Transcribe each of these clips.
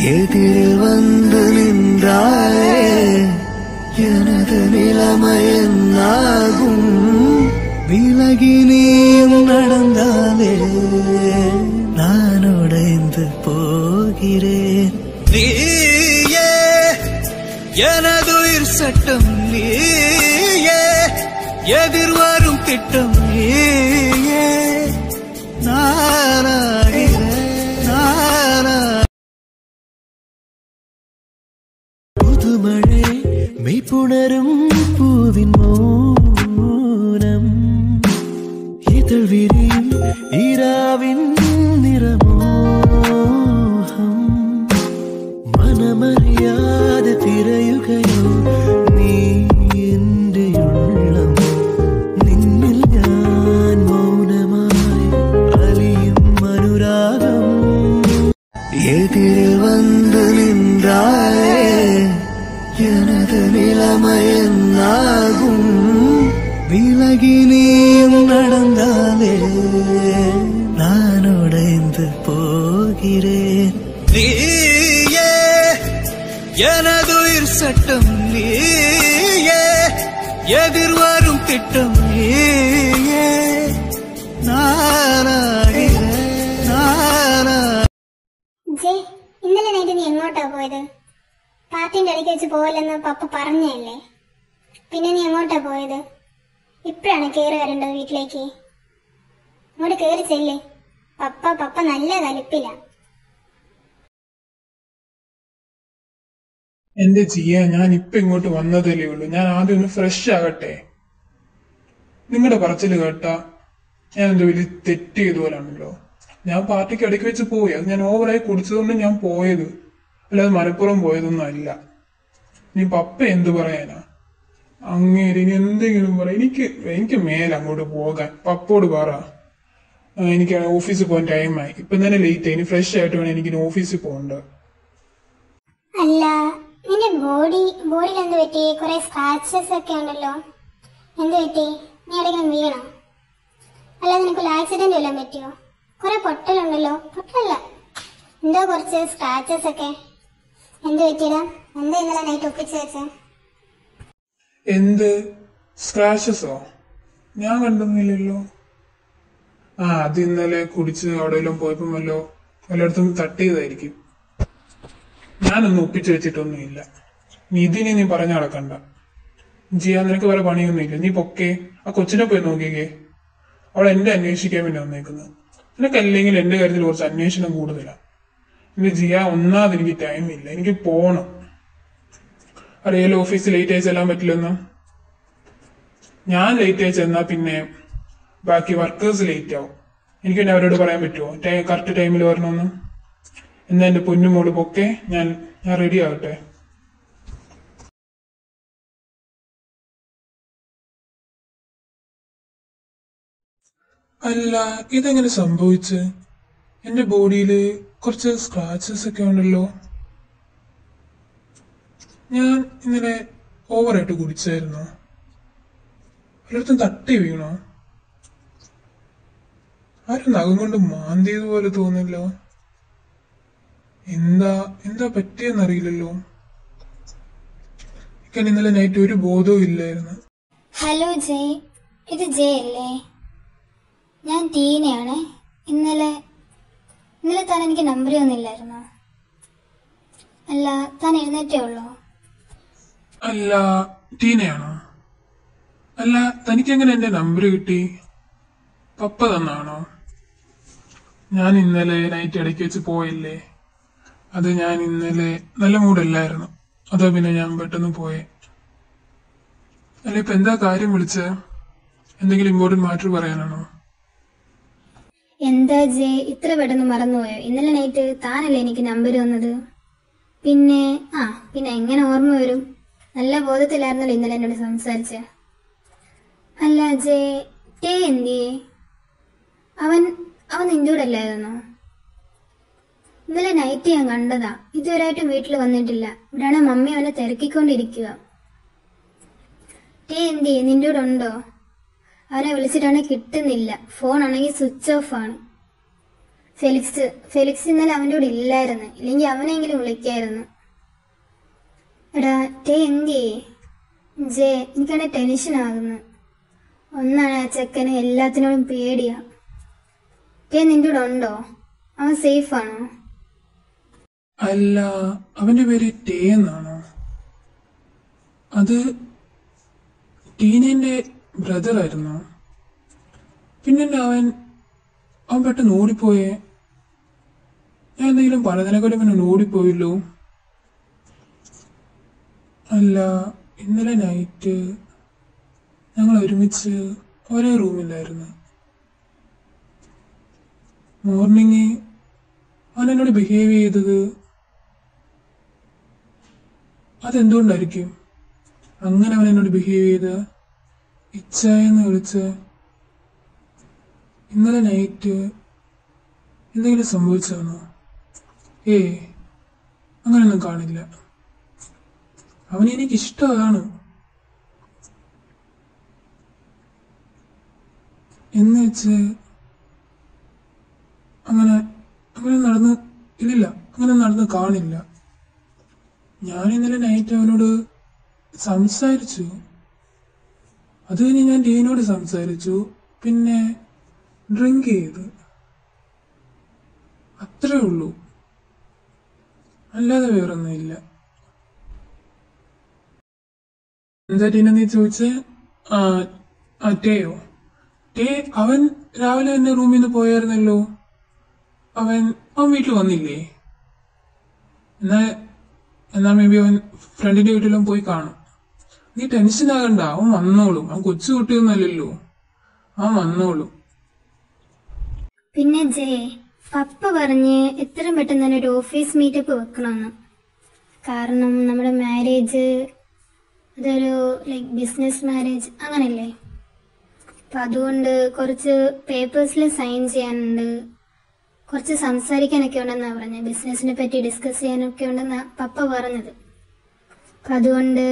எதிரில் வந்து நின்றாயே எனது நிலைமை என்னாகும்? விலகி நீயும் நடந்தாலே நான் உடைந்து போகிறேன். நீயே எனது உயிர் சட்டம் நீயே எதிர்வரும் திட்டம் Yanarım ഇന്നലെ നൈറ്റ് നീ എങ്ങോട്ടാ പോയത്? പാർട്ടിന്റെ ഇടയ്ക്ക് വെച്ച് പോവില്ലെന്ന് പപ്പ പറഞ്ഞല്ലേ പിന്നെ നീ എങ്ങോട്ടാ പോയത്? ഇപ്പോഴാണ് കയറി വരേണ്ടത് വീട്ടിലേക്ക്. അങ്ങോട്ട് കയറി ചെല്ലേ. പപ്പ പപ്പ നല്ല കലിപ്പില്ല എന്റെ ജിയ ഞാൻ ഇപ്പൊ ഇങ്ങോട്ട് വന്നതല്ലേ ഉള്ളൂ. ഞാൻ ആദ്യം ഒന്ന് ഫ്രഷ് ആകട്ടെ. നിങ്ങളുടെ പറച്ചിൽ കേട്ടാ ഞാൻ എന്തോ വലിയ തെറ്റ് ചെയ്ത പോലാണല്ലോ. ഞാൻ പാർട്ടിക്ക് ഇടയ്ക്ക് വെച്ച് പോയി. അത് ഞാൻ ഓവറായി കുടിച്ചതുകൊണ്ട് ഞാൻ പോയത്. അല്ലാതെ മലപ്പുറം പോയതൊന്നും അല്ല. ഇനി പപ്പ എന്ത് പറയാനാ? അങ്ങേര് ഇനി എന്തെങ്കിലും പറ. എനിക്ക് എനിക്ക് മേലെ അങ്ങോട്ട് പോകാൻ. പപ്പോട് പറ. എനിക്ക് ഓഫീസിൽ പോകാൻ ടൈമായി ഇപ്പൊ തന്നെ ലേറ്റ് ആയി. ഇനി ഫ്രഷ് ആയിട്ട് വേണം എനിക്ക് ഓഫീസിൽ പോകണ്ട. അല്ല നിന്റെ ബോഡി എന്ത് പറ്റി? സ്ക്രാച്ചസ് ഒക്കെ ഉണ്ടല്ലോ. എന്ത് പറ്റി? നീ എവിടെയെങ്കിലും വീണോ? അല്ലാതെ നിനക്ക് ആക്സിഡന്റ് വല്ലതും പറ്റിയോ? കുറെ പൊട്ടലുണ്ടല്ലോ. പൊട്ടല്ല എന്തോ കുറച്ച് സ്ക്രാച്ചസ് ഒക്കെ? എന്ത് പറ്റിയതാ എന്താ ഇന്നലെ നൈറ്റ് ഒപ്പിച്ച് വെച്ചേ? എന്ത്? സ്ക്രാച്ചസോ ഞാൻ കണ്ടൊന്നുമില്ലല്ലോ ആ അത് ഇന്നലെ കുടിച്ച് എവിടെയെല്ലാം പോയപ്പോ വല്ലോ വല്ലയിടത്തും തട്ടിയതായിരിക്കും ഞാനൊന്നും ഒപ്പിച്ചു വെച്ചിട്ടൊന്നുമില്ല. നീ ഇതിനെ നീ പറഞ്ഞു നടക്കണ്ട. ജിയാ നിനക്ക് വേറെ പണിയൊന്നുമില്ല. നീ പൊക്കെ. ആ കൊച്ചിനെ പോയി നോക്കിക്കേ. അവളെ എന്നെ അന്വേഷിക്കാൻ വേണ്ടി വന്നേക്കുന്നത് നിനക്ക് എന്റെ കാര്യത്തിൽ കുറച്ച് അന്വേഷണം കൂടുതലാണ് എന്റെ ജിയ ഒന്നാമത് എനിക്ക് ടൈം ഇല്ല. എനിക്ക് പോണം. അറിയാലോ ഓഫീസിൽ ലേറ്റ് ആയി ചെല്ലാൻ പറ്റില്ലെന്ന്. ഞാൻ ലേറ്റ് ആയി പിന്നെ ബാക്കി വർക്കേഴ്സ് ലേറ്റ് ആവും. എനിക്ക് പിന്നെ അവരോട് പറയാൻ പറ്റുമോ കറക്റ്റ് ടൈമിൽ വരണമെന്ന്. എന്നാ എന്റെ പൊന്നുമോൾ പൊക്കെ ഞാൻ ഞാൻ റെഡി ആവട്ടെ. അല്ല ഇതെങ്ങനെ സംഭവിച്ച്? എന്റെ ബോഡിയിൽ കുറച്ച് സ്ക്രാച്ചസ് ഒക്കെ ഉണ്ടല്ലോ. ഞാൻ ഇന്നലെ ഓവറായിട്ട് കുടിച്ചായിരുന്നു. പലയിടത്തും തട്ടി വീണോ. ആരും നഖം കൊണ്ട് മാന്തിയതുപോലെ തോന്നില്ലോ. എന്താ എന്താ പറ്റിയെന്നറിയില്ലല്ലോ. എനിക്ക് ഇന്നലെ നൈറ്റ് ഒരു ബോധവും ഇല്ലായിരുന്നു. ഹലോ ജയ് ഇത് ജയ് അല്ലേ ഞാൻ ടീനയാണ് ഇന്നലെ ഇന്നലെ താൻ എനിക്ക് നമ്പർ തന്നില്ലായിരുന്നു? അല്ല താൻ എഴുന്നേറ്റേ ഉള്ളോ? അല്ല ടീനയാണോ അല്ല തനിക്ക് എങ്ങനെ എന്റെ നമ്പർ കിട്ടി? പപ്പ തന്നാണോ? ഞാൻ ഇന്നലെ നൈറ്റ് ഇടയ്ക്ക് വെച്ച് പോയില്ലേ? അത് ഞാൻ ഇന്നലെ നല്ല മൂടല്ലായിരുന്നു അതാ പിന്നെ ഞാൻ പെട്ടെന്ന് പോയെ. അല്ല ഇപ്പൊ എന്താ കാര്യം വിളിച്ച? എന്തെങ്കിലും ഇമ്പോർട്ടന്റ് മാറ്റർ പറയാനാണോ? എന്താ ജെ ഇത്ര പെട്ടെന്ന് മറന്നുപോയോ? ഇന്നലെ നൈറ്റ് താനല്ലേ എനിക്ക് നമ്പർ തന്നത്? പിന്നെ ആ പിന്നെ എങ്ങനെ ഓർമ്മ വരും? നല്ല ബോധത്തിലായിരുന്നല്ലോ ഇന്നലെ എന്നോട് സംസാരിച്ച്. അല്ല ജെ ടേ എന്തിയെ? അവൻ അവൻ നിന്റെ കൂടെ അല്ലായിരുന്നോ ഇന്നലെ നൈറ്റ് ഞാൻ കണ്ടതാ. ഇതുവരെയായിട്ടും വീട്ടിൽ വന്നിട്ടില്ല. ഇവിടെയാണ് മമ്മി അവനെ തിരക്കിക്കൊണ്ടിരിക്കുക. ടേ എന്തിയെ നിന്റെ ഉണ്ടോ? അവനെ വിളിച്ചിട്ടാണെങ്കിൽ കിട്ടുന്നില്ല. ഫോൺ ആണെങ്കിൽ സ്വിച്ച് ഓഫ് ആണ്. ഫെലിക്സ് ഫെലിക്സ് ഇന്നലെ അവന്റെ കൂടെ ഇല്ലായിരുന്നു. ഇല്ലെങ്കിൽ അവനെങ്കിലും വിളിക്കായിരുന്നു. എടാ ടേ എങ്കേ ജേ എനിക്കാണെ ടെൻഷൻ ആകുന്നു ഒന്നാണ് ആ ചെക്കന് എല്ലാത്തിനോടും പേടിയാ. ടേ നിന്റെ കൂടെ ഉണ്ടോ? അവൻ സേഫ് ആണോ? അല്ല അവന്റെ പേര് ടേ എന്നാണോ അത് ടീനന്റെ ബ്രദർ ആയിരുന്നോ പിന്നെ അവൻ അവൻ പെട്ടെന്ന് ഓടിപ്പോയേ. ഞാൻ എന്തെങ്കിലും പറഞ്ഞതിനെക്കാട്ടും പിന്നെ ഓടിപ്പോയല്ലോ. അല്ല ഇന്നലെ നൈറ്റ് ഞങ്ങൾ ഒരുമിച്ച് ഒരേ റൂമിലായിരുന്നു. മോർണിംഗ് അവൻ എന്നോട് ബിഹേവ് ചെയ്തത് അതെന്തുകൊണ്ടായിരിക്കും? അങ്ങനെ അവൻ എന്നോട് ബിഹേവ് ചെയ്ത് ഇച്ഛായെന്ന് വിളിച്ച് ഇന്നലെ നൈറ്റ് എന്തെങ്കിലും സംഭവിച്ചാണോ ഏ അങ്ങനെയൊന്നും കാണില്ല. അവനെ എനിക്ക് ഇഷ്ടമാണ് എന്ന് വെച്ച് അങ്ങനെ അങ്ങനെ നടന്ന് ഇല്ലില്ല അങ്ങനെ നടന്ന് കാണില്ല. ഞാൻ ഇന്നലെ നൈറ്റ് അവനോട് സംസാരിച്ചു. അത് കഴിഞ്ഞ് ഞാൻ ഡീനോട് സംസാരിച്ചു. പിന്നെ ഡ്രിങ്ക് ചെയ്ത്. അത്രേ ഉള്ളൂ. അല്ലാതെ വേറൊന്നുമില്ല എന്താ ടീന നീ ആ ടേയോ. ടേ അവൻ രാവിലെ തന്നെ റൂമിൽ നിന്ന് പോയായിരുന്നല്ലോ. അവൻ അവൻ വീട്ടിൽ വന്നില്ലേ? എന്നാ എന്നാ മേ ബി അവൻ ഫ്രണ്ടിന്റെ വീട്ടിലും പോയി കാണും. നീ ടെൻഷൻ ആകണ്ട അവൻ വന്നോളും. അവൻ കൊച്ചു കുട്ടിയൊന്നുമല്ലല്ലോ അവൻ വന്നോളും. പിന്നെ ജയ് പപ്പ പറഞ്ഞ് എത്രയും പെട്ടെന്ന് തന്നെ ഒരു ഓഫീസ് മീറ്റപ്പ് വെക്കണമെന്ന്. കാരണം നമ്മുടെ മാരേജ് അതൊരു ലൈക്ക് ബിസിനസ് മാരേജ് അങ്ങനല്ലേ അപ്പൊ അതുകൊണ്ട് കുറച്ച് പേപ്പേഴ്സിൽ സൈൻ ചെയ്യാനുണ്ട്. കുറച്ച് സംസാരിക്കാനൊക്കെ ഉണ്ടെന്നാണ് പറഞ്ഞത് ബിസിനസിനെ പറ്റി ഡിസ്കസ് ചെയ്യാനൊക്കെ ഉണ്ടെന്നാണ് പപ്പ പറഞ്ഞത്. അപ്പൊ അതുകൊണ്ട്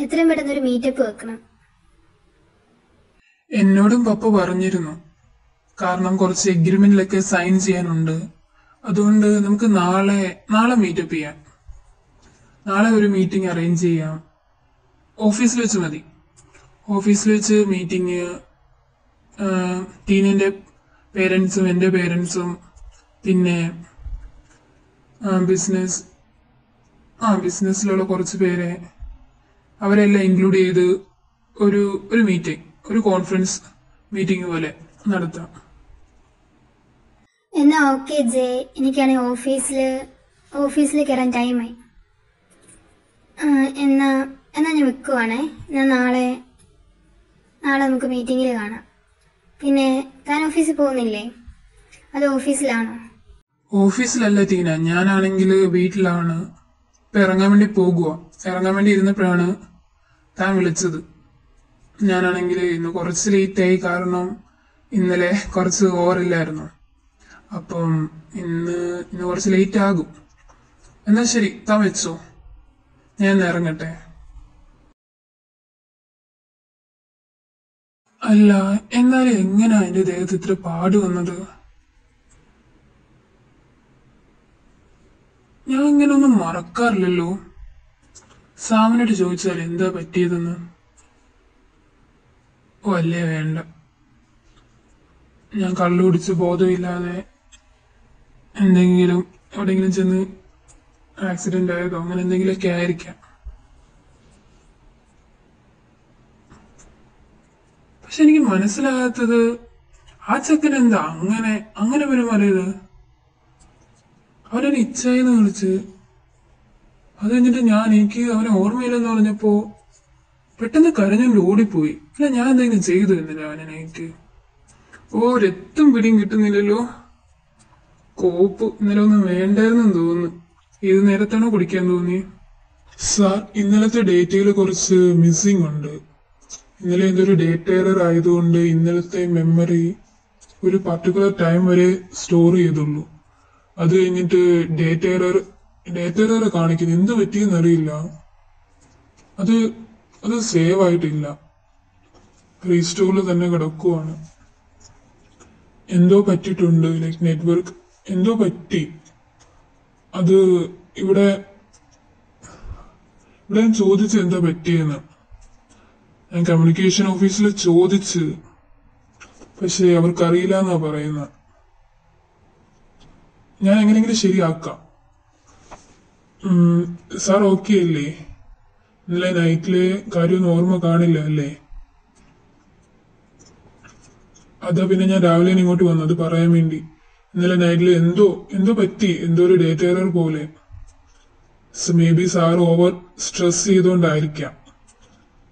എത്രയും പെട്ടെന്ന് ഒരു മീറ്റപ്പ് വെക്കണം. എന്നോടും പപ്പ പറഞ്ഞിരുന്നു. കാരണം കുറച്ച് എഗ്രിമെന്റിലൊക്കെ സൈൻ ചെയ്യാനുണ്ട്. അതുകൊണ്ട് നമുക്ക് നാളെ നാളെ മീറ്റപ്പ് ചെയ്യാം. നാളെ ഒരു മീറ്റിംഗ് അറേഞ്ച് ചെയ്യാം. ഓഫീസിൽ വെച്ച് മതി. ഓഫീസിൽ വെച്ച് മീറ്റിംഗ് ടീനിന്റെ പേരൻസും എന്റെ പേരൻസും പിന്നെ ബിസിനസ് ആ ബിസിനസ്സിലുള്ള കുറച്ച് പേരെ അവരെല്ലാം ഇൻക്ലൂഡ് ചെയ്ത് ഒരു ഒരു മീറ്റിംഗ് ഒരു കോൺഫറൻസ് മീറ്റിംഗ് പോലെ നടത്താം. എന്നാ ഓക്കെ ജെ. എനിക്കാണെങ്കിൽ ഓഫീസിൽ ഓഫീസിൽ കയറാൻ ടൈമായി എന്നാ എന്നാ ഞാൻ വെക്കുവാണേ. എന്നാ നാളെ നാളെ നമുക്ക് മീറ്റിങ്ങിൽ കാണാം. പിന്നെ താൻ ഓഫീസിൽ പോകുന്നില്ലേ? അത് ഓഫീസിലാണോ ഓഫീസിലല്ല തീന ഞാനാണെങ്കിൽ വീട്ടിലാണ്. ഇപ്പൊ ഇറങ്ങാൻ വേണ്ടി പോകുക ഇറങ്ങാൻ വേണ്ടി ഇരുന്നപ്പോഴാണ് താൻ വിളിച്ചത്. ഞാനാണെങ്കിൽ ഇന്ന് കുറച്ച് ലേറ്റ് ആയി കാരണം ഇന്നലെ കുറച്ച് ഓവറില്ലായിരുന്നു അപ്പം ഇന്ന് ഇന്ന് കുറച്ച് ലേറ്റ് ആകും. എന്നാ ശരി താൻ വെച്ചോ. ഞാൻ ഇറങ്ങട്ടെ. അല്ല എന്നാൽ എങ്ങനെയാ എന്റെ ദേഹത്ത് ഇത്ര പാട് വന്നത്? ഞാൻ ഇങ്ങനെ ഒന്നും മറക്കാറില്ലല്ലോ. സാമിനോട് ചോദിച്ചാൽ എന്താ പറ്റിയതെന്ന്? ഓ അല്ലേ വേണ്ട. ഞാൻ കള്ളു കുടിച്ച് ബോധമില്ലാതെ എന്തെങ്കിലും എവിടെയെങ്കിലും ചെന്ന് ആക്സിഡന്റ് ആയതോ അങ്ങനെ എന്തെങ്കിലുമൊക്കെ ആയിരിക്കാം. പക്ഷെ എനിക്ക് മനസ്സിലാകാത്തത് ആ ചെക്കൻ എന്താ അങ്ങനെ അങ്ങനെ പെരുമാറിയത്? അവനൊരു ഇച്ഛയെന്ന് വിളിച്ച് അത് കഴിഞ്ഞിട്ട് ഞാൻ എനിക്ക് അവനെ ഓർമ്മയില്ലെന്ന് പറഞ്ഞപ്പോ പെട്ടെന്ന് കരഞ്ഞുകൊണ്ട് ഓടിപ്പോയി. അല്ല ഞാൻ എന്തെങ്കിലും ചെയ്തു എന്നില്ല അവനെ എനിക്ക്? ഓ രക്തം പിടിയും കിട്ടുന്നില്ലല്ലോ. കോപ്പ് ഇന്നലെ ഒന്നും വേണ്ടായിരുന്നു തോന്നുന്നു. ഏത് നേരത്താണോ കുടിക്കാൻ തോന്നി സാർ ഇന്നലത്തെ ഡേറ്റയിൽ കുറച്ച് മിസ്സിംഗ് ഉണ്ട്. ഇന്നലെ എന്തൊരു ഡേറ്റ് എറർ ആയതുകൊണ്ട് ഇന്നലത്തെ മെമ്മറി ഒരു പർട്ടിക്കുലർ ടൈം വരെ സ്റ്റോർ ചെയ്തുള്ളൂ. അത് കഴിഞ്ഞിട്ട് ഡേറ്റ് എറർ ഡേറ്റ കാണിക്കുന്നത് കാണിക്കുന്നു. എന്ത് പറ്റിയെന്ന് അറിയില്ല. അത് അത് സേവ് ആയിട്ടില്ല. റീസ്റ്റോറിൽ തന്നെ കിടക്കുവാണ്. എന്തോ പറ്റിയിട്ടുണ്ട് ലൈക്ക് നെറ്റ്വർക്ക് എന്തോ പറ്റി? അത് ഇവിടെ ഇവിടെ ഞാൻ ചോദിച്ചു എന്താ പറ്റിയെന്ന്. ഞാൻ കമ്മ്യൂണിക്കേഷൻ ഓഫീസിൽ ചോദിച്ച്. പക്ഷെ അവർക്കറിയില്ല എന്നാ പറയുന്നത്. ഞാൻ എങ്ങനെയെങ്കിലും ശരിയാക്കാം. സാർ ഓക്കെ അല്ലേ ഇന്നലെ നൈറ്റിലെ കാര്യമൊന്നും ഓർമ്മ കാണില്ല അല്ലേ? അതാ പിന്നെ ഞാൻ രാവിലെ ഇങ്ങോട്ട് വന്നത് പറയാൻ വേണ്ടി. ഇന്നലെ നൈറ്റിൽ എന്തോ എന്തോ പറ്റി? എന്തോ ഒരു ഡേറ്റ് എറർ പോലെ. May be sir over stress ചെയ്തുകൊണ്ടായിരിക്കാം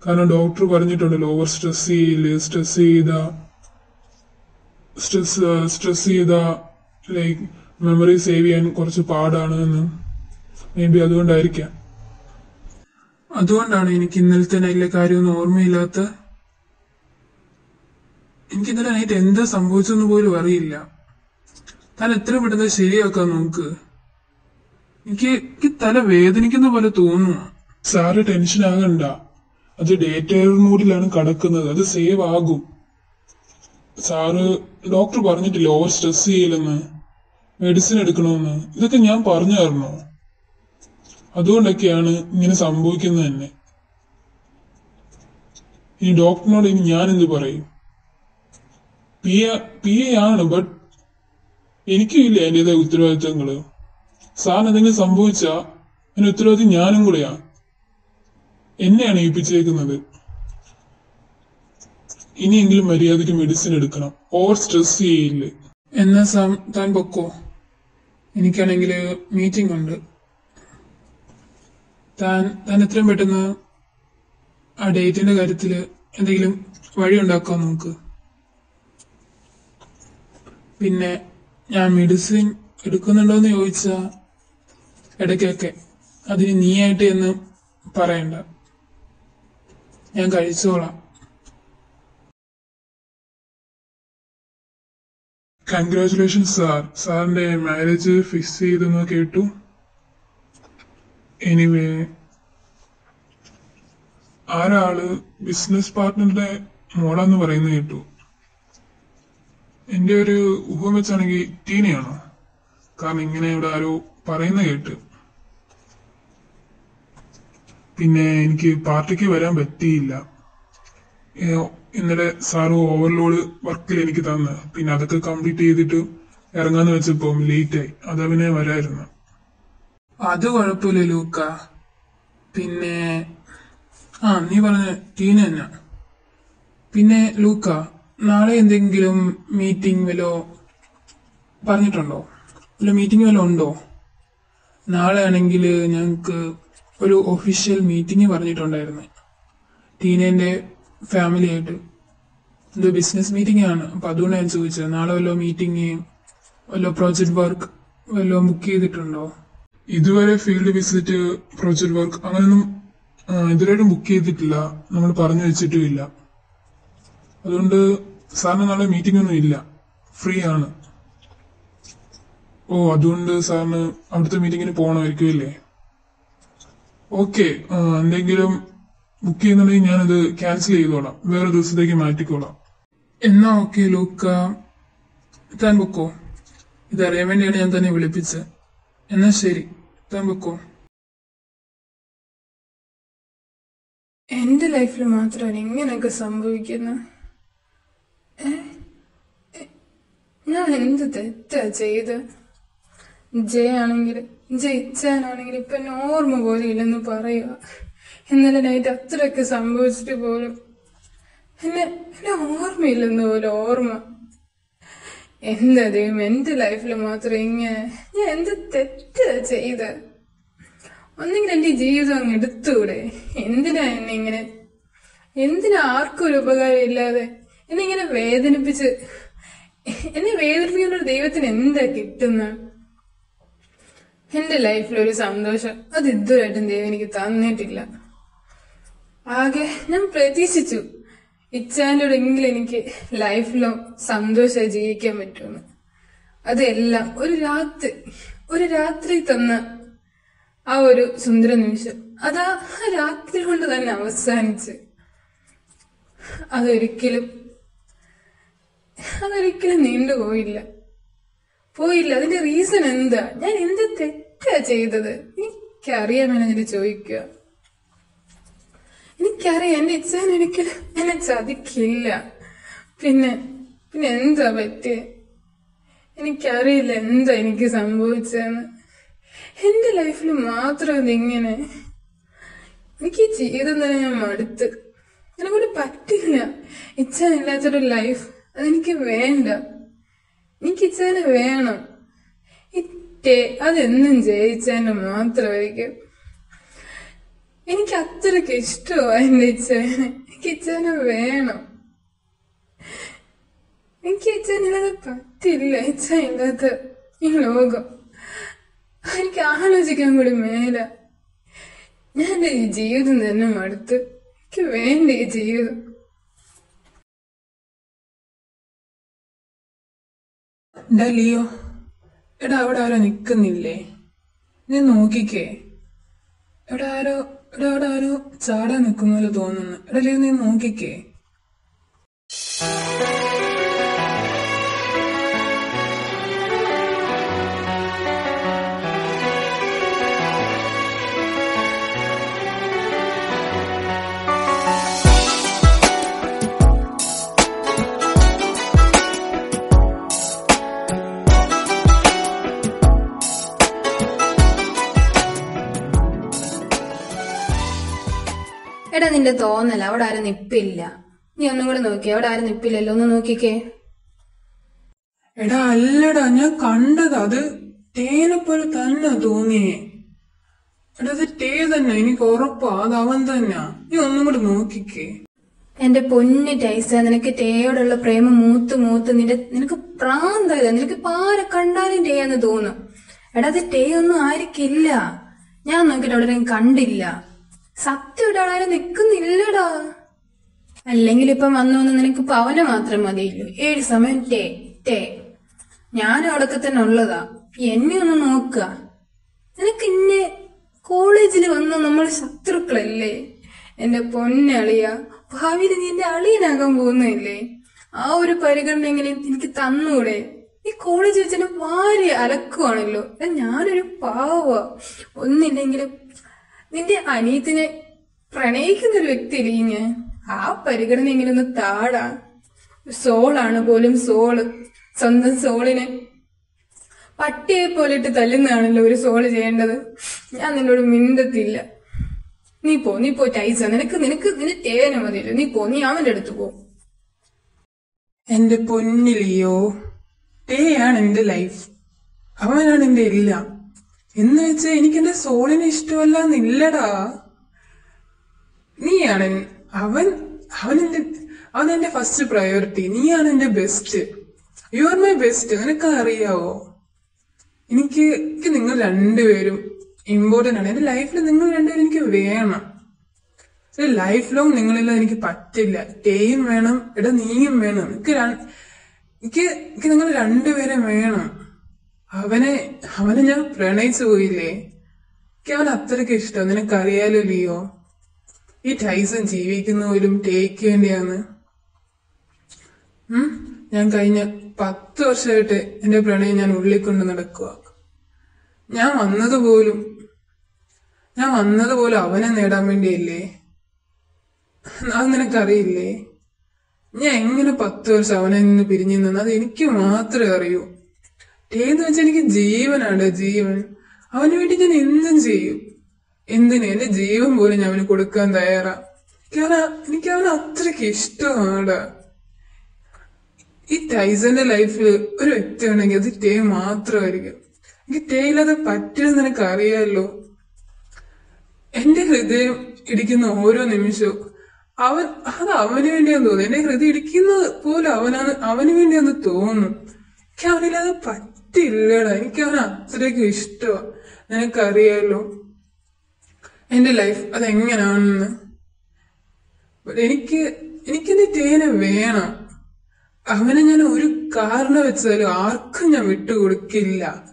കാരണം ഡോക്ടർ പറഞ്ഞിട്ടുണ്ടല്ലോ ഓവർ സ്ട്രെസ് ചെയ്യില്ല സ്ട്രെസ് ചെയ്ത സ്ട്രെസ് സ്ട്രെസ് ചെയ്ത ലൈക്ക് മെമ്മറി സേവ് ചെയ്യാൻ കുറച്ച് പാടാണ് എന്ന്. മേ ബി അതുകൊണ്ടായിരിക്കാം. അതുകൊണ്ടാണ് എനിക്ക് ഇന്നലത്തെ നൈറ്റിലെ കാര്യമൊന്നും ഓർമ്മയില്ലാത്ത എനിക്ക് ഇന്നലെ നൈറ്റ് എന്താ സംഭവിച്ചെന്ന് പോലും അറിയില്ല. താൻ എത്ര പെട്ടെന്ന് ശരിയാക്കാൻ നോക്ക് എനിക്ക് എനിക്ക് തല വേദനിക്കുന്ന പോലെ തോന്നുന്നു. സാറ് ടെൻഷൻ ആകണ്ട. അത് ഡേറ്റ് മൂഡിലാണ് കിടക്കുന്നത്. അത് സേവ് ആകും. സാറ് ഡോക്ടർ പറഞ്ഞിട്ടില്ല ഓവർ സ്ട്രെസ് ചെയ്യില്ലെന്ന് മെഡിസിൻ എടുക്കണമെന്ന് ഇതൊക്കെ ഞാൻ പറഞ്ഞു തരണോ? അതുകൊണ്ടൊക്കെയാണ് ഇങ്ങനെ സംഭവിക്കുന്നത് തന്നെ. ഈ ഡോക്ടറിനോട് ഇനി ഞാൻ എന്ത് പറയും? പി എ പി എ ആണ് ബട്ട് എനിക്കും ഇല്ല എന്റേതായ ഉത്തരവാദിത്തങ്ങൾ. സാറിന് എന്തെങ്കിലും സംഭവിച്ചാ അതിന് ഉത്തരവാദിത്തം ഞാനും കൂടെയാ എന്നെയാണ് ഏൽപ്പിച്ചേക്കുന്നത് ഇനിയെങ്കിലും മര്യാദയ്ക്ക് മെഡിസിൻ എടുക്കണം. ഓവർ സ്ട്രെസ് ചെയ്യില്ല. എന്നാ സാം താൻ പൊക്കോ? എനിക്കാണെങ്കിൽ മീറ്റിംഗ് ഉണ്ട്. താൻ താൻ എത്രയും പെട്ടെന്ന് ആ ഡേറ്റിന്റെ കാര്യത്തിൽ എന്തെങ്കിലും വഴി ഉണ്ടാക്കാൻ നോക്ക് പിന്നെ ഞാൻ മെഡിസിൻ എടുക്കുന്നുണ്ടോന്ന് ചോദിച്ചാ ഇടയ്ക്കൊക്കെ അതിന് നീയായിട്ട് എന്ന് പറയണ്ട. ഞാൻ കഴിച്ചോളാം. കൺഗ്രാചുലേഷൻ സാർ സാറിന്റെ മാരേജ് ഫിക്സ് ചെയ്തെന്ന് കേട്ടു. എനിവേ ആരാൾ ബിസിനസ് പാർട്ട്ണറുടെ മോളാന്ന് പറയുന്നത് കേട്ടു. എന്റെ ഒരു ഊഹം വെച്ചാണെങ്കിൽ ടീനയാണോ? കാരണം ഇങ്ങനെ ഇവിടെ ആരോ പറയുന്ന കേട്ട്. പിന്നെ എനിക്ക് പാർട്ടിക്ക് വരാൻ പറ്റിയില്ല. ഇന്നലെ സാറ് ഓവർലോഡ് വർക്കിൽ എനിക്ക് തന്ന്. പിന്നെ അതൊക്കെ കംപ്ലീറ്റ് ചെയ്തിട്ട് ഇറങ്ങാന്ന് വെച്ചപ്പോ ലേറ്റ് ആയി. അതവനെ വരായിരുന്നു. അത് കുഴപ്പമില്ല ലൂക്ക. പിന്നെ ആ നീ പറഞ്ഞ ടീന തന്നെ. പിന്നെ ലൂക്ക നാളെ എന്തെങ്കിലും മീറ്റിംഗ് വല്ലോ പറഞ്ഞിട്ടുണ്ടോ? വല്ല മീറ്റിംഗ് വല്ലോ ഉണ്ടോ? നാളെ ആണെങ്കിൽ ഞങ്ങൾക്ക് ഒരു ഒഫീഷ്യൽ മീറ്റിംഗ് പറഞ്ഞിട്ടുണ്ടായിരുന്നു. ടീനേന്റെ ഫാമിലി ആയിട്ട്. എന്തോ ബിസിനസ് മീറ്റിംഗ് ആണ്. അപ്പൊ അതുകൊണ്ട് ഞാൻ ചോദിച്ചത് നാളെ വല്ലോ മീറ്റിംഗ് വല്ലോ പ്രോജക്ട് വർക്ക് വല്ലോ ബുക്ക് ചെയ്തിട്ടുണ്ടോ? ഇതുവരെ ഫീൽഡ് വിസിറ്റ് പ്രൊജക്ട് വർക്ക് അങ്ങനെയൊന്നും ഇതുവരെയായിട്ടും ബുക്ക് ചെയ്തിട്ടില്ല. നമ്മൾ പറഞ്ഞു വെച്ചിട്ടും ഇല്ല അതുകൊണ്ട് സാറിന് നാളെ മീറ്റിംഗ് ഒന്നും ഇല്ല. ഫ്രീ ആണ്. ഓ അതുകൊണ്ട് സാറിന് അവിടുത്തെ മീറ്റിങ്ങിന് പോകണമായിരിക്കും അല്ലേ? ഓക്കെ എന്തെങ്കിലും ബുക്ക് ചെയ്യുന്നുണ്ടെങ്കിൽ ഞാനത് ക്യാൻസൽ ചെയ്തോളാം. വേറെ ദിവസത്തേക്ക് മാറ്റിക്കോളാം. എന്നാ ഓക്കെ ലൂക്ക. താൻ ബുക്കോ ഇതറിയാൻ വേണ്ടിയാണ് ഞാൻ തന്നെ വിളിപ്പിച്ചത്. എന്നാ ശരി. ബുക്കോ എന്റെ ലൈഫിൽ മാത്രമാണ് ഇങ്ങനെയൊക്കെ സംഭവിക്കുന്നത്. ഞാൻ എന്ത് തെറ്റാ ചെയ്ത്? ജയ ആണെങ്കിൽ ജയിച്ചാനാണെങ്കിൽ ഇപ്പൊ ഓർമ്മ പോലും ഇല്ലെന്ന് പറയുക. ഇന്നലെ നൈറ്റ് അത്രയൊക്കെ സംഭവിച്ചിട്ട് പോലും എന്നെ എന്നെ ഓർമ്മയില്ലെന്ന് പോലും ഓർമ്മ. എന്താ ദൈവം എന്റെ ലൈഫിൽ മാത്രം ഇങ്ങനെ ഞാൻ എന്ത് തെറ്റാ ചെയ്ത്? ഒന്നെങ്കിൽ എന്റെ ജീവിതം അങ്ങ് എടുത്തൂടെ എന്തിനാ എന്നെ ഇങ്ങനെ എന്തിനാ ആർക്കും ഒരു ഉപകാരം ഇല്ലാതെ എന്നെ ഇങ്ങനെ വേദനിപ്പിച്ച് എന്നെ വേദനിപ്പിക്കുന്ന ഒരു ദൈവത്തിന് എന്താ കിട്ടുന്ന എന്റെ ലൈഫിൽ ഒരു സന്തോഷം അത് ഇതുവരായിട്ടും ദൈവം എനിക്ക് തന്നിട്ടില്ല. ആകെ ഞാൻ പ്രതീക്ഷിച്ചു. ഇച്ചാന്റെങ്കിലും എനിക്ക് ലൈഫിലോ സന്തോഷമായി ജീവിക്കാൻ പറ്റുമെന്ന്. അതെല്ലാം ഒരു രാത്രി ഒരു രാത്രി തന്ന ആ ഒരു സുന്ദര നിമിഷം. അതാ ആ രാത്രി കൊണ്ട് തന്നെ അവസാനിച്ച് അതൊരിക്കലും അതൊരിക്കലും നീണ്ടുപോയില്ല പോയില്ല. അതിന്റെ റീസൺ എന്താ? ഞാൻ എന്ത് തെറ്റാ ചെയ്തത്? എനിക്കറിയാമെന്ന് ഞാൻ ചോദിക്കുക. എനിക്കറിയാം എന്റെ ഇച്ഛൻ എനിക്ക് എന്നെ ചതിക്കില്ല. പിന്നെ പിന്നെ എന്താ പറ്റിയ? എനിക്കറിയില്ല എന്താ എനിക്ക് സംഭവിച്ചെന്ന് എന്റെ ലൈഫിൽ മാത്രം ഇങ്ങനെ എനിക്ക് ഈ ജീവിതം തന്നെ ഞാൻ മടുത്ത്. എന്നെ കൊണ്ട് പറ്റില്ല. ഇച്ഛനില്ലാത്തൊരു ലൈഫ് അതെനിക്ക് വേണ്ട. എനിക്ക് ഇച്ഛനെ വേണം. ഇറ്റേ അതെന്നും ജയിച്ചതിന് മാത്രമായിരിക്കും. എനിക്ക് അത്രയ്ക്ക് ഇഷ്ടമാണ് എന്റെ ഇച്ഛനെ എനിക്ക് വേണം. എനിക്ക് ഇച്ഛനില്ലാതെ പറ്റില്ല ഇച്ഛ ഇല്ലാത്ത ഈ ലോകം. എനിക്ക് ആലോചിക്കാൻ കൂടി മേല. ഞാൻ ഈ ജീവിതം തന്നെ മടുത്ത്. എനിക്ക് വേണ്ട ഈ ജീവിതം. എടാ എടാ അവിടെ ആരോ നിക്കുന്നില്ലേ? നീ നോക്കിക്കേ. എവിടെ ആരോ എടാ അവിടെ ആരോ ചാടാൻ നിക്കുന്ന പോലെ തോന്നുന്നു. എടാ നീ നോക്കിക്കേ. നിന്റെ തോന്നല അവിടെ ആരും നിപ്പില്ല. നീ ഒന്നും കൂടെ നോക്കി. അവിടെ ആരും നിപ്പില്ലല്ലോ. ഒന്ന് നോക്കിക്കേ. എടാ അല്ലടാ ഞാൻ കണ്ടത്. അത് തേനെപ്പോലെ പോലെ തന്നെ തോന്നിയേ. എടാ അത് തേ തന്നെ. എനിക്ക് ഉറപ്പാ. അത് അവൻ തന്നെയാ നീ ഒന്നും കൂടെ നോക്കിക്കേ. എന്റെ പൊന്നു ടൈസ നിനക്ക് ടേയോടുള്ള പ്രേമം മൂത്ത് മൂത്ത് നിന്റെ നിനക്ക് പ്രാന്തല്ല. നിനക്ക് പാരെ കണ്ടാലും ടേയാന്ന് തോന്നും. എടാ അത് ടേ ഒന്നും ആയിരിക്കില്ല ഞാൻ നോക്കിയിട്ട് അവിടെ കണ്ടില്ല. സത്യം ഇടാ ആരും നിക്കുന്നില്ലടാ അല്ലെങ്കിൽ ഇപ്പം വന്നു വന്ന് നിനക്ക് പവന മാത്രം മതിയല്ലോ. ഏഴ് സമയം ടേ ടേ. ഞാൻ അവിടൊക്കെ തന്നെ ഉള്ളതാ. എന്നെ ഒന്ന് നോക്കുക. നിനക്ക് ഇന്നെ കോളേജിൽ വന്ന നമ്മൾ ശത്രുക്കളല്ലേ? എന്റെ പൊന്നളിയ ഭാവിയിൽ നീ എന്റെ അളിയനാകാൻ പോകുന്നില്ലേ ആ ഒരു പരിഗണന എങ്ങനെ എനിക്ക് തന്നൂടെ? ഈ കോളേജ് വെച്ചാൽ ഭാര്യ അലക്കുവാണല്ലോ. ഞാനൊരു പാവ. ഒന്നില്ലെങ്കിലും നിന്റെ അനിയത്തിനെ പ്രണയിക്കുന്ന ഒരു വ്യക്തി ഞാൻ ആ പരിഗണന ഒന്ന് താടാ. സോളാണ് പോലും സോൾ. സ്വന്തം സോളിനെ പട്ടിയെ പോലിട്ട് തല്ലുന്നതാണല്ലോ ഒരു സോൾ ചെയ്യേണ്ടത്. ഞാൻ നിന്നോട് മിണ്ടത്തില്ല. നീ പോ നീ പോ ടൈസ നിനക്ക് നിനക്ക് നിന്റെ തേന മതിയല്ലോ. നീ പോ നീ അവന്റെ അടുത്ത് പോ. എന്റെ പൊന്നിലിയോ ആണ് എന്റെ ലൈഫ് അവനാണ് എന്റെ എല്ലാം. എന്ന് വെച്ചാ എനിക്ക് എന്റെ സോളിനെ ഇഷ്ടമല്ല എന്നില്ലടാ നീയാണ് അവൻ അവൻ എന്റെ അവൻ എന്റെ ഫസ്റ്റ് പ്രയോറിറ്റി നീയാണ് എന്റെ best you are my best നിനക്ക് അറിയാവോ എനിക്ക് എനിക്ക് നിങ്ങൾ രണ്ടുപേരും ഇമ്പോർട്ടന്റ് ആണ്. എന്റെ ലൈഫിൽ നിങ്ങൾ രണ്ടുപേരും എനിക്ക് വേണം. ലൈഫ് ലോങ് നിങ്ങളില്ലാതെ എനിക്ക് പറ്റില്ല. ടേയും വേണം ഇട നീയും വേണം. എനിക്ക് എനിക്ക് എനിക്ക് നിങ്ങൾ രണ്ടുപേരും വേണം. അവനെ അവനെ ഞാൻ പ്രണയിച്ചു പോയില്ലേ? എനിക്ക് അവൻ അത്രയ്ക്ക് ഇഷ്ടം. നിനക്കറിയാലോ ലിയോ? ഈ ടൈസൺ ജീവിക്കുന്ന പോലും ടേക്ക് വേണ്ടിയാണ്. ഞാൻ കഴിഞ്ഞ പത്ത് വർഷമായിട്ട് എന്റെ പ്രണയം ഞാൻ ഉള്ളിൽ കൊണ്ട് നടക്കുക ഞാൻ വന്നതുപോലും ഞാൻ വന്നതുപോലും അവനെ നേടാൻ വേണ്ടിയല്ലേ? അത് നിനക്കറിയില്ലേ? ഞാൻ എങ്ങനെ പത്ത് വർഷം അവനെ നിന്ന് പിരിഞ്ഞു നിന്ന്? അത് എനിക്ക് മാത്രമേ അറിയൂ. ഏന്ന് വെച്ചാൽ എനിക്ക് ജീവനാണ് ജീവൻ. അവന് വേണ്ടി ഞാൻ എന്തും ചെയ്യും. എന്തിന്? എന്റെ ജീവൻ പോലും ഞാൻ അവന് കൊടുക്കാൻ തയ്യാറാ. കാരണം എനിക്ക് അവൻ അത്രയ്ക്ക് ഇഷ്ടമാണ്. ഈ ടൈസന്റെ ലൈഫിൽ ഒരു വ്യക്തി ഉണ്ടെങ്കിൽ അത് ടേ മാത്രമായിരിക്കും. എനിക്ക് ടേ ഇല്ലാതെ പറ്റില്ലെന്ന് നിനക്ക് അറിയാമല്ലോ എന്റെ ഹൃദയം ഇടിക്കുന്ന ഓരോ നിമിഷവും അവൻ അത് അവന് വേണ്ടിയാന്ന് തോന്നുന്നു. എന്റെ ഹൃദയം ഇടിക്കുന്നത് പോലും അവനാണ് അവന് വേണ്ടിയാന്ന് തോന്നുന്നു എനിക്ക് അവനില്ലാതെ പറ്റില്ലടാ എനിക്ക് അവൻ അത്രയ്ക്കും ഇഷ്ടമാ നിനക്കറിയാലോ എന്റെ ലൈഫ് അതെങ്ങനാണെന്ന്. But എനിക്ക് എനിക്കെന്റെ തേനെ വേണം. അവനെ ഞാൻ ഒരു കാരണം വെച്ചാലും ആർക്കും ഞാൻ വിട്ടുകൊടുക്കില്ല.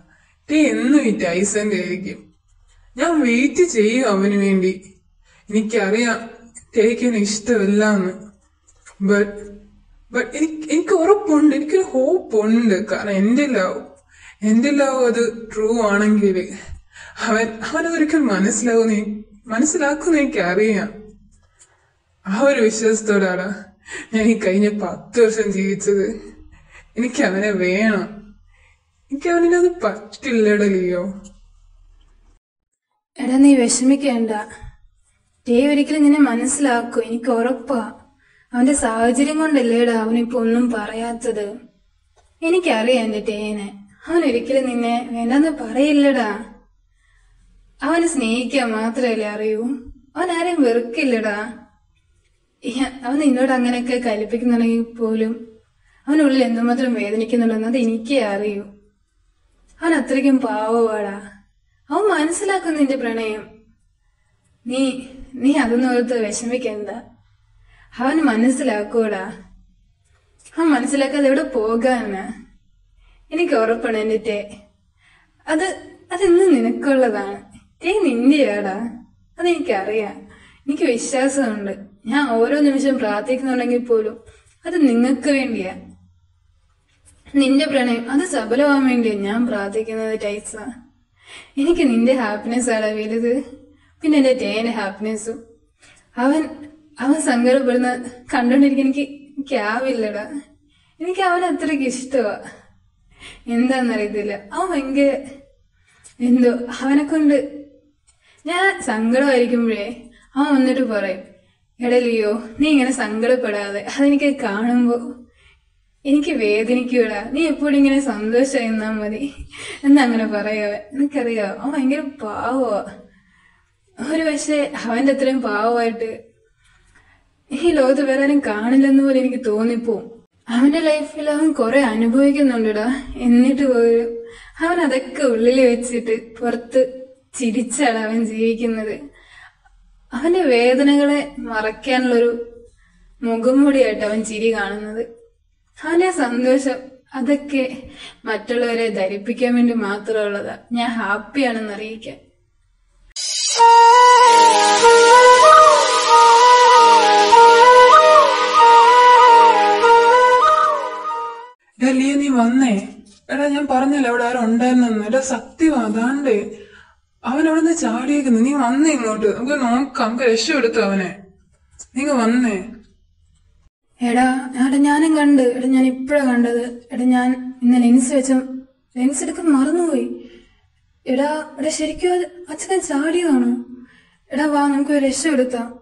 ടേ എന്നും ഈ ടൈസന്റെ ആയിരിക്കും. ഞാൻ വെയിറ്റ് ചെയ്യും അവന് വേണ്ടി. എനിക്കറിയാം ടേക്ക് എന്നെ ഇഷ്ടമല്ല എന്ന് ബട്ട് ബട്ട് എനിക്ക് എനിക്ക് ഉറപ്പുണ്ട്. എനിക്കൊരു ഹോപ്പ് ഉണ്ട്. കാരണം എന്റെ ലവ് എന്റെ അത് ട്രൂ ആണെങ്കിൽ അവൻ അവനതൊരിക്കൽ മനസ്സിലാവുന്ന മനസ്സിലാക്കുന്ന എനിക്ക് അറിയാം. ആ ഒരു വിശ്വാസത്തോടാണ് ഞാൻ ഈ കഴിഞ്ഞ പത്ത് വർഷം ജീവിച്ചത്. എനിക്ക് അവനെ വേണം. എനിക്ക് അവനത് പറ്റില്ലട ലിയോ. എടാ നീ വിഷമിക്കേണ്ട. ടേ ഒരിക്കലും നിന്നെ മനസ്സിലാക്കും. എനിക്ക് ഉറപ്പാ. അവന്റെ സാഹചര്യം കൊണ്ടല്ലേടാ അവനിപ്പോ ഒന്നും പറയാത്തത്. എനിക്കറിയാം എന്റെ ടേനെ അവൻ ഒരിക്കലും നിന്നെ വേണ്ടെന്ന് പറയില്ലടാ. അവനെ സ്നേഹിക്കാൻ മാത്രമല്ലേ അറിയൂ. അവൻ ആരെയും വെറുക്കില്ലടാ അവൻ നിന്നോട് അങ്ങനെയൊക്കെ കലിപ്പിക്കുന്നുണ്ടെങ്കിൽ പോലും അവനുള്ളിൽ എന്തുമാത്രം വേദനിക്കുന്നുണ്ടെന്ന് അത് എനിക്കേ അറിയൂ. അവൻ അത്രയ്ക്കും പാവവാടാ. അവൻ മനസ്സിലാക്കും നിന്റെ പ്രണയം. നീ നീ അതൊന്നും ഓർത്ത് വിഷമിക്കണ്ട. അവൻ മനസ്സിലാക്കൂടാ അവൻ മനസ്സിലാക്കാതെ എവിടെ പോകാനാ? എനിക്ക് ഉറപ്പാണ് എന്റെ ടേ അത് അതെന്നും നിനക്കുള്ളതാണ്? ടേ നിന്റെയാടാ അതെനിക്കറിയാം. എനിക്ക് വിശ്വാസമുണ്ട്. ഞാൻ ഓരോ നിമിഷം പ്രാർത്ഥിക്കുന്നുണ്ടെങ്കിൽ പോലും അത് നിങ്ങൾക്ക് വേണ്ടിയാ. നിന്റെ പ്രണയം അത് സഫലമാവാൻ വേണ്ടിയാ ഞാൻ പ്രാർത്ഥിക്കുന്നത് ടൈസ. എനിക്ക് നിന്റെ ഹാപ്പിനെസ് ആണ് വലുത്. പിന്നെ എന്റെ ടേന്റെ ഹാപ്പിനെസ്സും അവൻ അവൻ സങ്കടപ്പെടുന്ന കണ്ടോണ്ടിരിക്കാൻ എനിക്ക് എനിക്കാവില്ലടാ. എനിക്ക് അവൻ അത്രയ്ക്ക് ഇഷ്ടമാ എന്താന്നറിയത്തില്ല. അവൻ ഭയങ്കര എന്തോ അവനെ കൊണ്ട് ഞാൻ സങ്കടമായിരിക്കുമ്പോഴേ അവൻ വന്നിട്ട് പറയും എടലിയോ നീ ഇങ്ങനെ സങ്കടപ്പെടാതെ അതെനിക്ക് കാണുമ്പോ എനിക്ക് വേദനിക്കൂടാ നീ എപ്പോഴും ഇങ്ങനെ സന്തോഷമായി എന്നാ മതി. എന്നങ്ങനെ പറയാവ എനിക്കറിയാവോ അവൻ ഭയങ്കര പാവമാ ഒരു പക്ഷേ അവന്റെ അത്രയും പാവമായിട്ട് ഈ ലോകത്ത് വേറെ ആരും കാണില്ലെന്ന് പോലെ എനിക്ക് തോന്നിപ്പോവും. അവന്റെ ലൈഫിൽ അവൻ കുറെ അനുഭവിക്കുന്നുണ്ടടാ. എന്നിട്ട് പോലും അവൻ അതൊക്കെ ഉള്ളിൽ വെച്ചിട്ട് പുറത്ത് ചിരിച്ചാണ് അവൻ ജീവിക്കുന്നത്. അവന്റെ വേദനകളെ മറയ്ക്കാനുള്ളൊരു മുഖംമൂടിയായിട്ട് അവൻ ചിരി കാണുന്നത്. അവന്റെ സന്തോഷം അതൊക്കെ മറ്റുള്ളവരെ ധരിപ്പിക്കാൻ വേണ്ടി മാത്രമുള്ളതാ. ഞാൻ ഹാപ്പിയാണെന്ന് അറിയിക്കാൻ. വന്നേ. എടാ ഞാൻ പറഞ്ഞില്ല അവിടെ ആരും ഉണ്ടായിരുന്നു എടാ സത്യം അതാണ്ട്. അവൻ അവിടെ നിന്ന് ചാടിയേക്കുന്നു. നീ വന്നേ ഇങ്ങോട്ട്. നമുക്ക് നോക്കാം. നമുക്ക് രക്ഷപ്പെടുത്തു അവനെ. നീ വന്നേ. എടാ എടാ ഞാനും കണ്ട്. എടാ ഞാൻ ഇപ്പഴാ കണ്ടത്. എടാ ഞാൻ ഇന്ന് ലെൻസ് വെച്ച ലെൻസ് എടുക്കാൻ മറന്നുപോയി. എടാ എടാ ശരിക്കും അച്ഛനെ ചാടിയതാണോ? എടാ വാ നമുക്ക് രക്ഷപ്പെടുത്താം